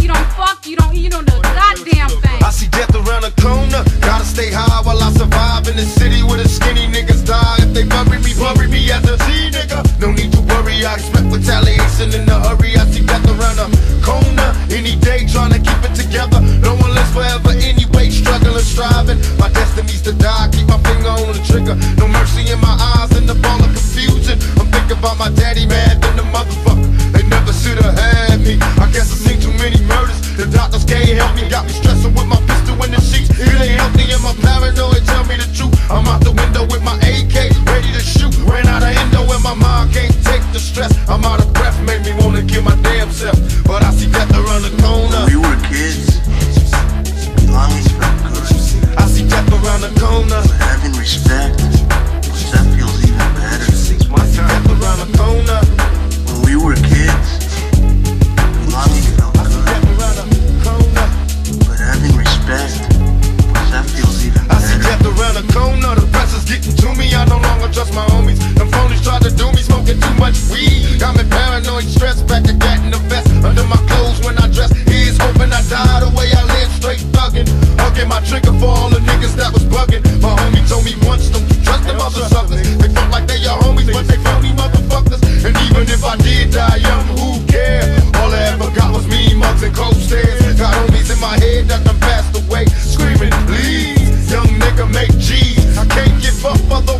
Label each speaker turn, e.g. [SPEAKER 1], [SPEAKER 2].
[SPEAKER 1] you don't fuck, you don't, you don't do goddamn thing. I
[SPEAKER 2] see death around the corner. Gotta stay high while I survive in the city where the skinny niggas die. If they bury me, bury me as a G nigga. No need to worry, I expect retaliation in a hurry. I see death around the corner. Any day trying to keep it together. No one lives forever anyway, struggling, striving. My destiny's to die. Keep my finger on the trigger. No mercy in my eyes and the ball of confusion. I'm thinking about my daddy, man, than the motherfucker. They never should have had out of breath, made me wanna kill my damn self. But I see death around the ignoring stress. Back a cat in the vest under my clothes when I dress. He's hoping I die the way I live, straight thugging. Hugging my trigger for all the niggas that was bugging. My homie told me once, don't you trust them motherfuckers. They front like they your homies, but they phony motherfuckers. And even if I did die young, who cares? All I ever got was mean mugs and cold stares. Got homies in my head that done passed away, screaming, please, young nigga, make G's. I can't give up otherwise.